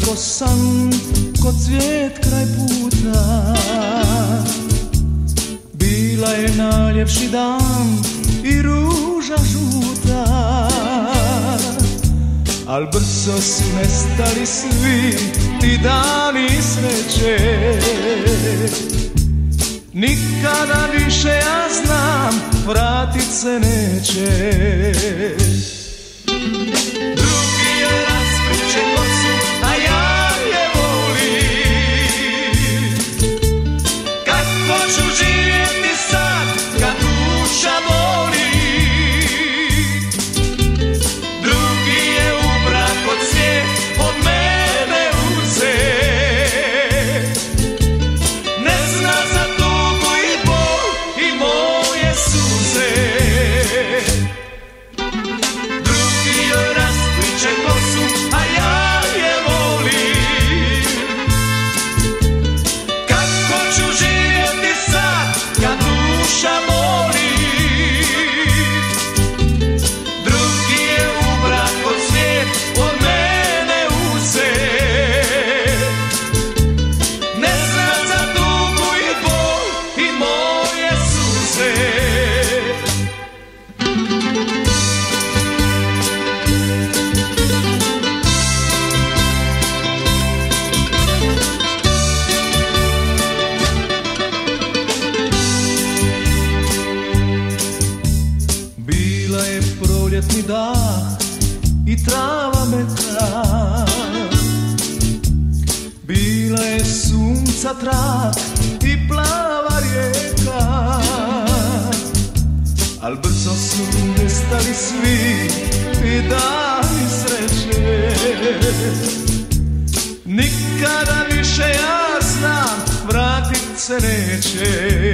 Vječna ko san, ko cvijet kraj puta Bila je najljepši dan i ruža žuta. Al brzo su nestali svi ti dani sreće. Nikada više ja znam vratit se neće proljetni dah i trava metra Bila je sunca trak i plava rijeka Al brzo su nestali svi i dani sreće. Nikada više ja znam vratit se neće